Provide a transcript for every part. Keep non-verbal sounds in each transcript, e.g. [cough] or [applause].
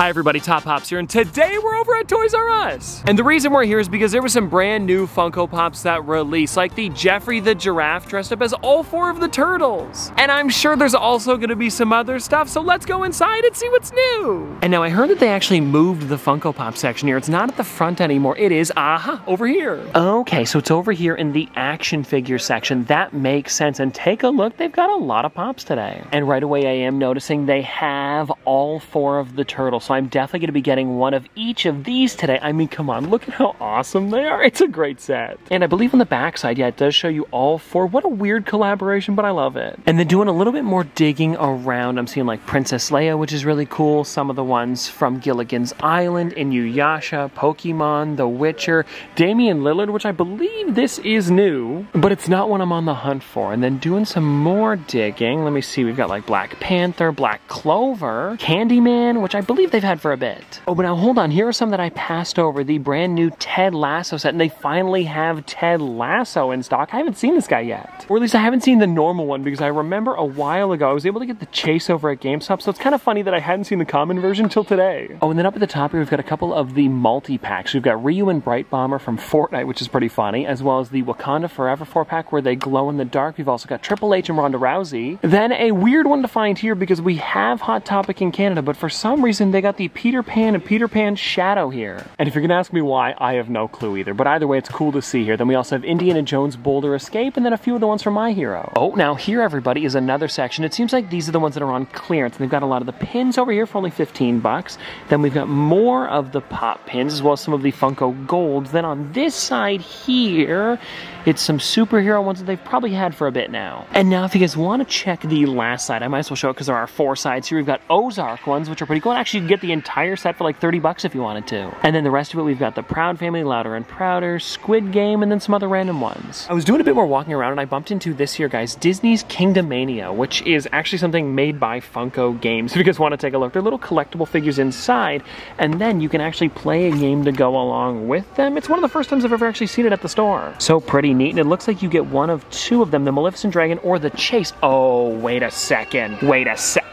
Hi everybody, Top Pops here, and today we're over at Toys R Us. And the reason we're here is because there were some brand new Funko Pops that released, like the Geoffrey the Giraffe dressed up as all four of the turtles. And I'm sure there's also gonna be some other stuff, so let's go inside and see what's new. And now I heard that they actually moved the Funko Pop section here. It's not at the front anymore, it is, aha, over here. Okay, so it's over here in the action figure section. That makes sense, and take a look, they've got a lot of Pops today. And right away I am noticing they have all four of the turtles so I'm definitely going to be getting one of each of these today. I mean, come on, look at how awesome they are. It's a great set. And I believe on the backside, yeah, it does show you all four. What a weird collaboration, but I love it. And then doing a little bit more digging around, I'm seeing like Princess Leia, which is really cool. Some of the ones from Gilligan's Island, Inuyasha, Pokemon, The Witcher, Damian Lillard, which I believe this is new, but it's not one I'm on the hunt for. And then doing some more digging, let me see, we've got like Black Panther, Black Clover, Candyman, which I believe they've had for a bit. Oh, but now hold on. Here are some that I passed over. The brand new Ted Lasso set, and they finally have Ted Lasso in stock. I haven't seen this guy yet. Or at least I haven't seen the normal one because I remember a while ago I was able to get the chase over at GameStop, so it's kind of funny that I hadn't seen the common version till today. Oh, and then up at the top here, we've got a couple of the multi-packs. We've got Ryu and Brite Bomber from Fortnite, which is pretty funny, as well as the Wakanda Forever 4-pack where they glow in the dark. We've also got Triple H and Ronda Rousey. Then a weird one to find here because we have Hot Topic in Canada, but for some reason they got the Peter Pan and Peter Pan Shadow here. And if you're gonna ask me why, I have no clue either. But either way, it's cool to see here. Then we also have Indiana Jones Boulder Escape, and then a few of the ones from My Hero. Oh, now here, everybody, is another section. It seems like these are the ones that are on clearance. And they've got a lot of the pins over here for only 15 bucks. Then we've got more of the pop pins, as well as some of the Funko Golds. Then on this side here, it's some superhero ones that they've probably had for a bit now. And now if you guys want to check the last side, I might as well show it because there are four sides here. We've got Ozark ones, which are pretty cool. And actually, get the entire set for like 30 bucks if you wanted to. And then the rest of it, we've got the Proud Family, Louder and Prouder, Squid Game, and then some other random ones. I was doing a bit more walking around and I bumped into this here, guys, Disney's Kingdomania, which is actually something made by Funko Games. [laughs] If you guys want to take a look, they're little collectible figures inside, and then you can actually play a game to go along with them. It's one of the first times I've ever actually seen it at the store. So pretty neat, and it looks like you get one of two of them, the Maleficent Dragon or the Chase. Oh, wait a second. Wait a sec.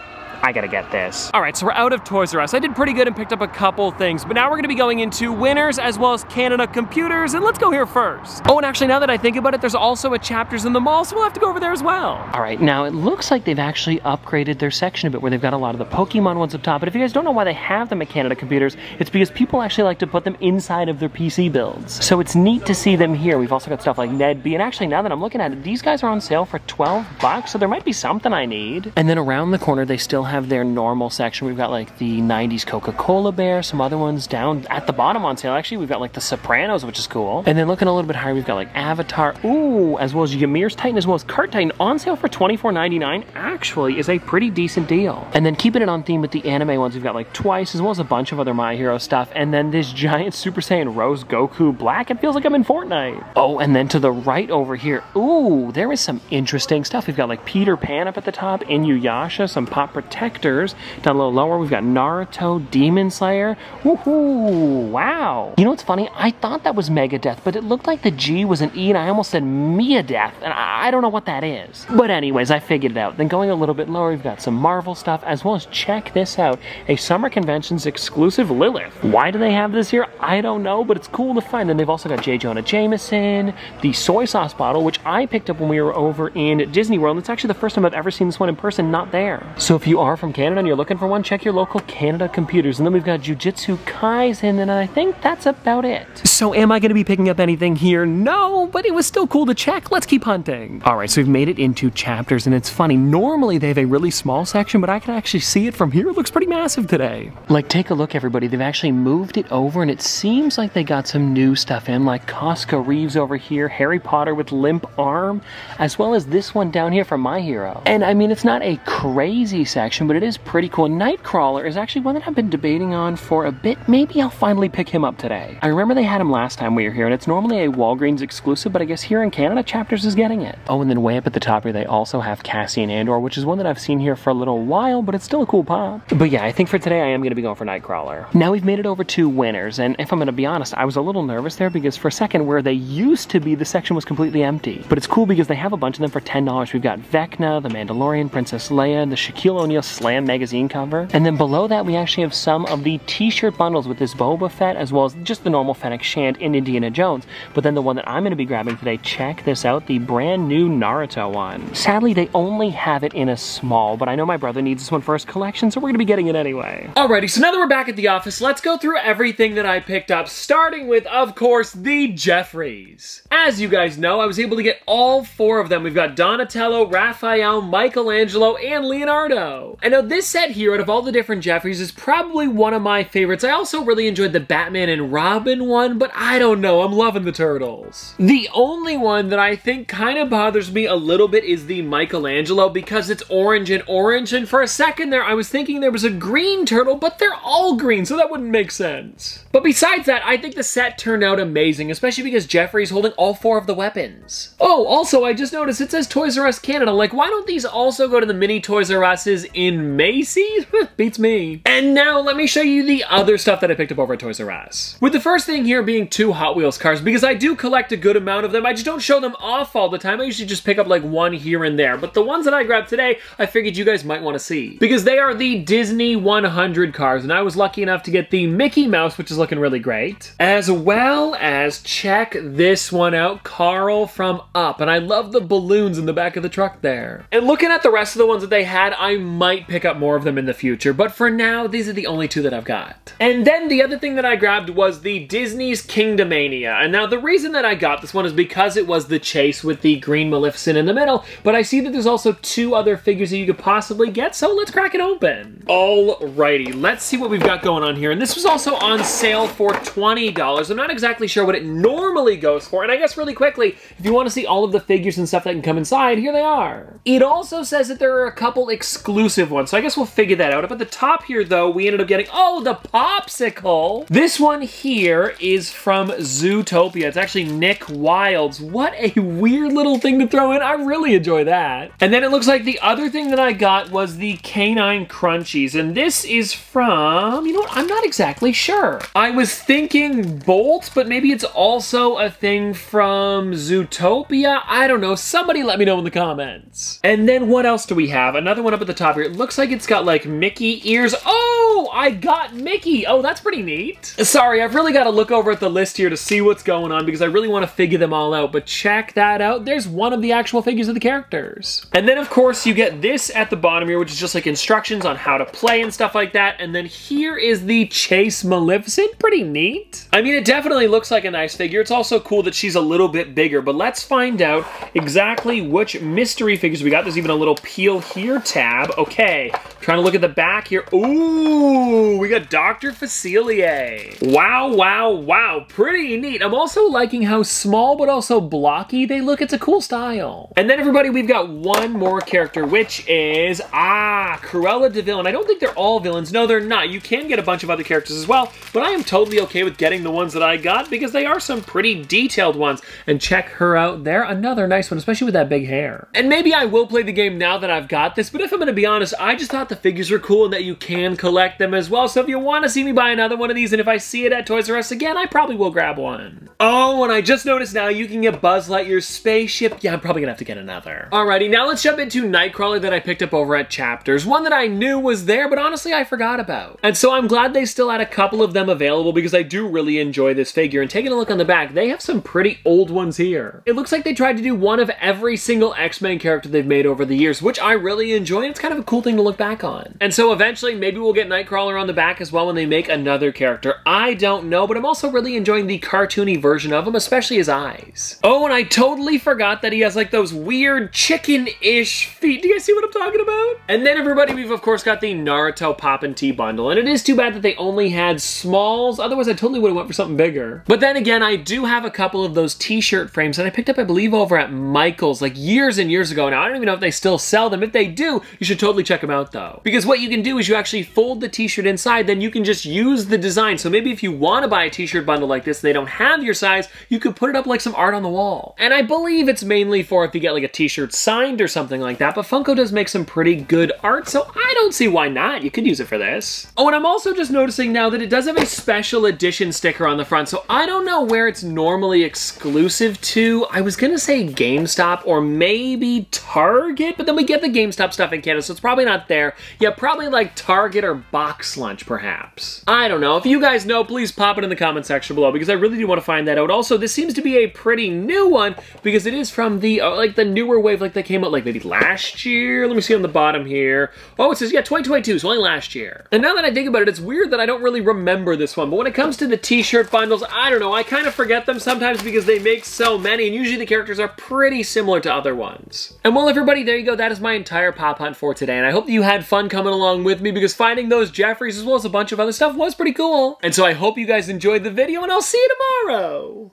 I gotta get this. All right, so we're out of Toys R Us. I did pretty good and picked up a couple things, but now we're gonna be going into winners as well as Canada Computers, and let's go here first. Oh, and actually, now that I think about it, there's also a Chapters in the Mall, so we'll have to go over there as well. All right, now it looks like they've actually upgraded their section a bit where they've got a lot of the Pokemon ones up top, but if you guys don't know why they have them at Canada Computers, it's because people actually like to put them inside of their PC builds. So it's neat to see them here. We've also got stuff like Ned B, and actually, now that I'm looking at it, these guys are on sale for 12 bucks, so there might be something I need. And then around the corner, they still have their normal section. We've got like the 90s Coca-Cola bear, some other ones down at the bottom on sale. Actually, we've got like the Sopranos, which is cool. And then looking a little bit higher, we've got like Avatar, ooh, as well as Ymir's Titan, as well as Cart Titan on sale for $24.99. Actually, is a pretty decent deal. And then keeping it on theme with the anime ones, we've got like Twice, as well as a bunch of other My Hero stuff. And then this giant Super Saiyan Rose Goku Black. It feels like I'm in Fortnite. Oh, and then to the right over here, ooh, there is some interesting stuff. We've got like Peter Pan up at the top, Inuyasha, some Pop Protectors. Down a little lower, we've got Naruto, Demon Slayer. Woohoo! Wow. You know what's funny? I thought that was Megadeth, but it looked like the G was an E, and I almost said Mia Death, and I don't know what that is. But anyways, I figured it out. Then going a little bit lower, we've got some Marvel stuff, as well as check this out, a Summer Conventions exclusive Lilith. Why do they have this here? I don't know, but it's cool to find. Then they've also got J. Jonah Jameson, the soy sauce bottle, which I picked up when we were over in Disney World. It's actually the first time I've ever seen this one in person, not there. So if you are from Canada and you're looking for one, check your local Canada computers. And then we've got Jujutsu Kaisen, and I think that's about it. So am I going to be picking up anything here? No, but it was still cool to check. Let's keep hunting. All right, so we've made it into chapters, and it's funny. Normally they have a really small section, but I can actually see it from here. It looks pretty massive today. Like, take a look, everybody. They've actually moved it over, and it seems like they got some new stuff in, like Costco Reeves over here, Harry Potter with limp arm, as well as this one down here from My Hero. And I mean, it's not a crazy section, but it is pretty cool. Nightcrawler is actually one that I've been debating on for a bit. Maybe I'll finally pick him up today. I remember they had him last time we were here, and it's normally a Walgreens exclusive, but I guess here in Canada, Chapters is getting it. Oh, and then way up at the top here, they also have Cassian Andor, which is one that I've seen here for a little while, but it's still a cool pop. But yeah, I think for today, I am going to be going for Nightcrawler. Now we've made it over to winners, and if I'm going to be honest, I was a little nervous there because for a second, where they used to be, the section was completely empty. But it's cool because they have a bunch of them for $10. We've got Vecna, the Mandalorian, Princess Leia, the Shaquille O'Neal Slam magazine cover. And then below that, we actually have some of the t-shirt bundles with this Boba Fett, as well as just the normal Fennec Shand in Indiana Jones. But then the one that I'm gonna be grabbing today, check this out, the brand new Naruto one. Sadly, they only have it in a small, but I know my brother needs this one for his collection, so we're gonna be getting it anyway. Alrighty, so now that we're back at the office, let's go through everything that I picked up, starting with, of course, the Geoffreys. As you guys know, I was able to get all four of them. We've got Donatello, Raphael, Michelangelo, and Leonardo. I know this set here, out of all the different Geoffreys, is probably one of my favorites. I also really enjoyed the Batman and Robin one, but I don't know, I'm loving the Turtles. The only one that I think kind of bothers me a little bit is the Michelangelo because it's orange and orange, and for a second there, I was thinking there was a green turtle, but they're all green, so that wouldn't make sense. But besides that, I think the set turned out amazing, especially because Geoffrey's holding all four of the weapons. Oh, also, I just noticed it says Toys R Us Canada. Like, why don't these also go to the mini Toys R Us's in Macy's? [laughs] Beats me. And now let me show you the other stuff that I picked up over at Toys R Us. With the first thing here being two Hot Wheels cars, because I do collect a good amount of them. I just don't show them off all the time. I usually just pick up like one here and there. But the ones that I grabbed today, I figured you guys might want to see. Because they are the Disney 100 cars, and I was lucky enough to get the Mickey Mouse, which is looking really great. As well as check this one out, Carl from Up. And I love the balloons in the back of the truck there. And looking at the rest of the ones that they had, I might pick up more of them in the future. But for now, these are the only two that I've got. And then the other thing that I grabbed was the Disney's Kingdomania. And now the reason that I got this one is because it was the chase with the green Maleficent in the middle. But I see that there's also two other figures that you could possibly get, so let's crack it open. Alrighty, let's see what we've got going on here. And this was also on sale for $20. I'm not exactly sure what it normally goes for. And I guess really quickly, if you want to see all of the figures and stuff that can come inside, here they are. It also says that there are a couple exclusive ones, so I guess we'll figure that out. Up at the top here, though, we ended up getting, oh, the Popsicle. This one here is from Zootopia. It's actually Nick Wilde's. What a weird little thing to throw in. I really enjoy that. And then it looks like the other thing that I got was the Canine Crunchies, and this is from, you know what, I'm not exactly sure. I was thinking Bolt, but maybe it's also a thing from Zootopia. I don't know. Somebody let me know in the comments. And then what else do we have? Another one up at the top here. Looks like it's got like Mickey ears. Oh, I got Mickey. Oh, that's pretty neat. Sorry, I've really got to look over at the list here to see what's going on because I really want to figure them all out. But check that out. There's one of the actual figures of the characters. And then, of course, you get this at the bottom here, which is just like instructions on how to play and stuff like that. And then here is the Chase Maleficent. Pretty neat. I mean, it definitely looks like a nice figure. It's also cool that she's a little bit bigger, but let's find out exactly which mystery figures we got. There's even a little peel here tab. Okay, trying to look at the back here. Ooh, we got Dr. Facilier. Wow, wow, wow. Pretty neat. I'm also liking how small but also blocky they look. It's a cool style. And then everybody, we've got one more character, which is, ah, Cruella de Vil. And I don't think they're all villains. No, they're not. You can get a bunch of other characters as well, but I am totally okay with getting the ones that I got because they are some pretty detailed ones. And check her out there. Another nice one, especially with that big hair. And maybe I will play the game now that I've got this, but if I'm going to be honest, I just thought the figures were cool and that you can collect them as well. So if you want to see me buy another one of these, and if I see it at Toys R Us again, I probably will grab one. Oh, and I just noticed now you can get Buzz Lightyear's spaceship. Yeah, I'm probably gonna have to get another. Alrighty, now let's jump into Nightcrawler that I picked up over at Chapters. One that I knew was there, but honestly I forgot about. And so I'm glad they still had a couple of them available because I do really enjoy this figure. And taking a look on the back, they have some pretty old ones here. It looks like they tried to do one of every single X-Men character they've made over the years, which I really enjoy, and it's kind of a cool thing to look back on. And so eventually, maybe we'll get Nightcrawler on the back as well when they make another character. I don't know, but I'm also really enjoying the cartoony version of him, especially his eyes. Oh, and I totally forgot that he has like those weird chicken-ish feet. Do you guys see what I'm talking about? And then everybody, we've of course got the Naruto Poppin' Tea bundle, and it is too bad that they only had smalls, otherwise I totally would have went for something bigger. But then again, I do have a couple of those t-shirt frames that I picked up, I believe, over at Michael's like years and years ago now. I don't even know if they still sell them. If they do, you should totally check them out though. Because what you can do is you actually fold the t-shirt inside, then you can just use the design. So maybe if you want to buy a t-shirt bundle like this, they don't have your size, you could put it up like some art on the wall. And I believe it's mainly for if you get like a t-shirt signed or something like that, but Funko does make some pretty good art, so I don't see why not. You could use it for this. Oh, and I'm also just noticing now that it does have a special edition sticker on the front, so I don't know where it's normally exclusive to. I was gonna say GameStop or maybe Target, but then we get the GameStop stuff in Canada, so it's probably probably not there. Yeah, probably like Target or Box Lunch, perhaps. I don't know. If you guys know, please pop it in the comment section below because I really do want to find that out. Also, this seems to be a pretty new one because it is from the, uh, like the newer wave, like that came out like maybe last year. Let me see on the bottom here. Oh, it says, yeah, 2022, so only last year. And now that I think about it, it's weird that I don't really remember this one. But when it comes to the t-shirt bundles, I don't know. I kind of forget them sometimes because they make so many and usually the characters are pretty similar to other ones. And well, everybody, there you go. That is my entire pop hunt for today. I hope that you had fun coming along with me because finding those Geoffreys as well as a bunch of other stuff was pretty cool. And so I hope you guys enjoyed the video and I'll see you tomorrow.